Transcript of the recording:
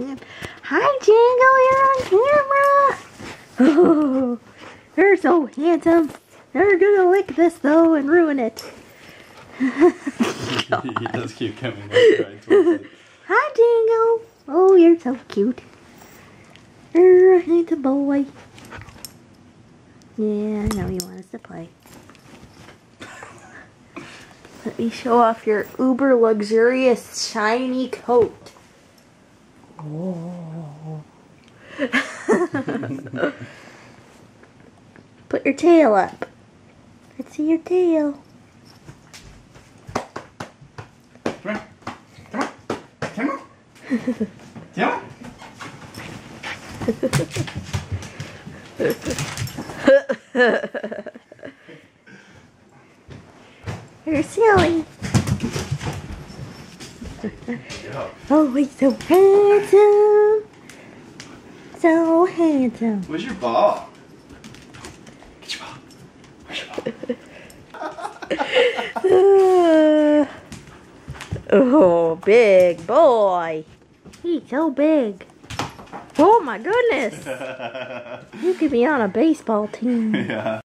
Hi, Django, you're on camera. Oh, you're so handsome. You're gonna lick this though and ruin it. he does keep coming right towards it. Hi, Django. Oh, you're so cute. You're a handsome boy. Yeah, I know you want us to play. Let me show off your uber luxurious shiny coat. Oh. Put your tail up. Let's see your tail. Come on. Come on. Come on. Come on. You're silly. Yeah. Oh, he's so handsome. So handsome. Where's your ball? Get your ball. Where's your ball? Uh, oh, big boy. He's so big. Oh my goodness. You could be on a baseball team. yeah.